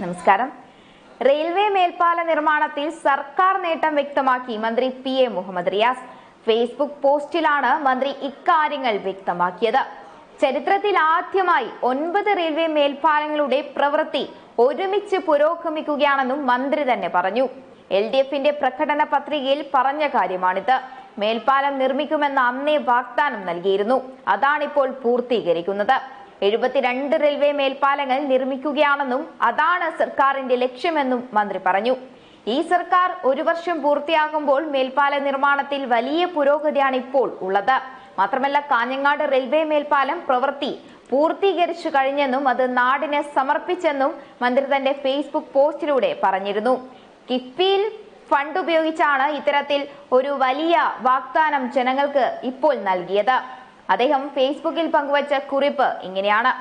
നമസ്കാരം. റെയിൽവേ മേൽപ്പാല നിർമ്മാണത്തിൽ സർക്കാർ നേട്ടം വ്യക്തമാക്കി മന്ത്രി P A Muhammad Riyas. Facebook പോസ്റ്റിലാണ് മന്ത്രി ഇക്കാര്യങ്ങൾ വ്യക്തമാക്കിയത്. ചരിത്രത്തിൽ ആദ്യമായി ഒൻപത് റെയിൽവേ മേൽപ്പാലങ്ങളുടെ പ്രവൃത്തി ഒരുമിച്ച് പുരോഗമിക്കുകയാണെന്നും മന്ത്രി തന്നെ പറഞ്ഞു. എൽ ഡി എഫിന്റെ പ്രകടന പത്രികയിൽ പറഞ്ഞ കാര്യമാണിത്. മേൽപ്പാലം നിർമ്മിക്കുമെന്ന് അന്നേ വാഗ്ദാനം നൽകിയിരുന്നു. അതാണിപ്പോൾ പൂർത്തീകരിക്കുന്നത്. എഴുപത്തിരണ്ട് റെയിൽവേ മേൽപ്പാലങ്ങൾ നിർമ്മിക്കുകയാണെന്നും അതാണ് സർക്കാരിന്റെ ലക്ഷ്യമെന്നും മന്ത്രി പറഞ്ഞു. ഈ സർക്കാർ ഒരു വർഷം പൂർത്തിയാകുമ്പോൾ മേൽപ്പാല നിർമ്മാണത്തിൽ വലിയ പുരോഗതിയാണ് ഇപ്പോൾ ഉള്ളത്. മാത്രമല്ല കാഞ്ഞങ്ങാട് റെയിൽവേ മേൽപ്പാലം പ്രവൃത്തി പൂർത്തീകരിച്ചു കഴിഞ്ഞെന്നും അത് നാടിന് സമർപ്പിച്ചെന്നും മന്ത്രി തന്റെ ഫേസ്ബുക്ക് പോസ്റ്റിലൂടെ പറഞ്ഞിരുന്നു. കിഫ്ബിയിൽ ഫണ്ട് ഉപയോഗിച്ചാണ് ഇത്തരത്തിൽ ഒരു വലിയ വാഗ്ദാനം ജനങ്ങൾക്ക് ഇപ്പോൾ നൽകിയത്. അദ്ദേഹം ഫേസ്ബുക്കിൽ പങ്കുവച്ച കുറിപ്പ് ഇങ്ങനെയാണ്.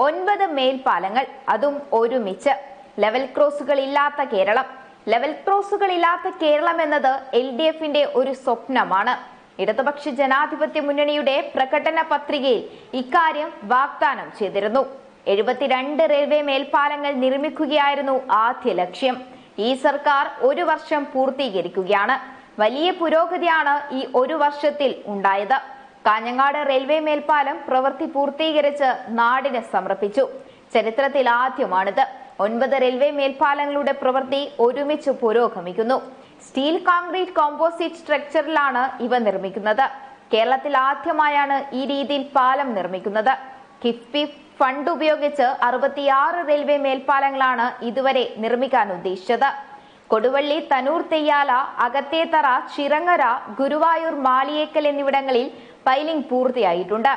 ഒൻപത് മേൽപ്പാലങ്ങൾ അതും ഒരുമിച്ച്. ലെവൽ ക്രോസുകൾ ഇല്ലാത്ത കേരളം. ലെവൽ ക്രോസുകൾ ഇല്ലാത്ത കേരളം എന്നത് എൽ ഡി എഫിന്റെ ഒരു സ്വപ്നമാണ്. ഇടതുപക്ഷ ജനാധിപത്യ മുന്നണിയുടെ പ്രകടന പത്രികയിൽ ഇക്കാര്യം വാഗ്ദാനം ചെയ്തിരുന്നു. എഴുപത്തിരണ്ട് റെയിൽവേ മേൽപ്പാലങ്ങൾ നിർമ്മിക്കുകയായിരുന്നു ആദ്യ ലക്ഷ്യം. ഈ സർക്കാർ ഒരു വർഷം പൂർത്തീകരിക്കുകയാണ്. വലിയ പുരോഗതിയാണ് ഈ ഒരു വർഷത്തിൽ ഉണ്ടായത്. കാഞ്ഞങ്ങാട് റെയിൽവേ മേൽപ്പാലം പ്രവൃത്തി പൂർത്തീകരിച്ച് നാടിന് സമർപ്പിച്ചു. ചരിത്രത്തിൽ ആദ്യമാണിത്. ഒൻപത് റെയിൽവേ മേൽപ്പാലങ്ങളുടെ പ്രവൃത്തി ഒരുമിച്ച് പുരോഗമിക്കുന്നു. സ്റ്റീൽ കോൺക്രീറ്റ് കോമ്പോസിറ്റ് സ്ട്രക്ചറിലാണ് ഇവ നിർമ്മിക്കുന്നത്. കേരളത്തിൽ ആദ്യമായാണ് ഈ രീതിയിൽ പാലം നിർമ്മിക്കുന്നത്. കിഫ്ബി ഫണ്ട് ഉപയോഗിച്ച് അറുപത്തിയാറ് റെയിൽവേ മേൽപ്പാലങ്ങളാണ് ഇതുവരെ നിർമ്മിക്കാൻ ഉദ്ദേശിച്ചത്. കൊടുവള്ളി തനൂർ തെയ്യാല അകത്തേത്തറ ചിറങ്ങര ഗുരുവായൂർ മാളിയേക്കൽ എന്നിവിടങ്ങളിൽ പൈലിംഗ് പൂർത്തിയായിട്ടുണ്ട്.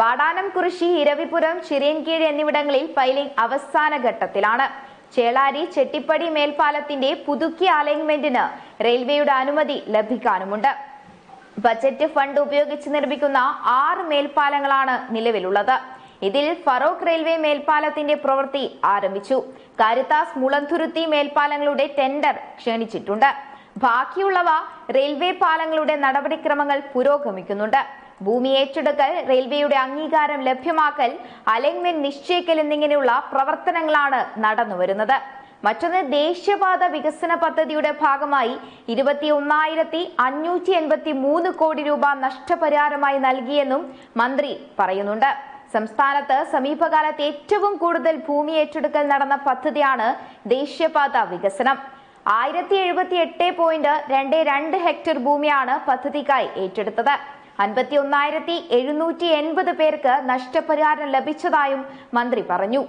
വാടാനം കുറിശി ഇരവിപുരം ചിറയൻകീഴ് എന്നിവിടങ്ങളിൽ പൈലിംഗ് അവസാന ഘട്ടത്തിലാണ്. ചേളാരി ചെട്ടിപ്പടി മേൽപ്പാലത്തിന്റെ പുതുക്കിയ അലൈൻമെന്റിന് റെയിൽവേയുടെ അനുമതി ലഭിക്കാനുമുണ്ട്. ബജറ്റ് ഫണ്ട് ഉപയോഗിച്ച് നിർമ്മിക്കുന്ന ആറ് മേൽപ്പാലങ്ങളാണ് നിലവിലുള്ളത്. ഇതിൽ ഫറോക്ക് റെയിൽവേ മേൽപ്പാലത്തിന്റെ പ്രവൃത്തി ആരംഭിച്ചു. കാരിത്താസ് മുളന്തുരുത്തി മേൽപ്പാലങ്ങളുടെ ടെൻഡർ ക്ഷണിച്ചിട്ടുണ്ട്. ബാക്കിയുള്ളവ റെയിൽവേ പാലങ്ങളുടെ നടപടിക്രമങ്ങൾ പുരോഗമിക്കുന്നുണ്ട്. ഭൂമി ഏറ്റെടുക്കൽ റെയിൽവേയുടെ അംഗീകാരം ലഭ്യമാക്കൽ അലൈൻമെന്റ് നിശ്ചയിക്കൽ എന്നിങ്ങനെയുള്ള പ്രവർത്തനങ്ങളാണ് നടന്നുവരുന്നത്. മറ്റൊന്ന് ദേശീയപാത വികസന പദ്ധതിയുടെ ഭാഗമായി ഇരുപത്തി ഒന്നായിരത്തി അഞ്ഞൂറ്റി എൺപത്തി മൂന്ന് കോടി രൂപ നഷ്ടപരിഹാരമായി നൽകിയെന്നും മന്ത്രി പറയുന്നുണ്ട്. സംസ്ഥാനത്ത് സമീപകാലത്ത് ഏറ്റവും കൂടുതൽ ഭൂമി ഏറ്റെടുക്കൽ നടന്ന പദ്ധതിയാണ് ദേശീയപാത വികസനം. ആയിരത്തി എഴുപത്തി എട്ട് പോയിന്റ് രണ്ട് രണ്ട് ഹെക്ടർ ഭൂമിയാണ് പദ്ധതിക്കായി ഏറ്റെടുത്തത്. അൻപത്തി ഒന്നായിരത്തി എഴുന്നൂറ്റി എൺപത് പേർക്ക് നഷ്ടപരിഹാരം ലഭിച്ചതായും മന്ത്രി പറഞ്ഞു.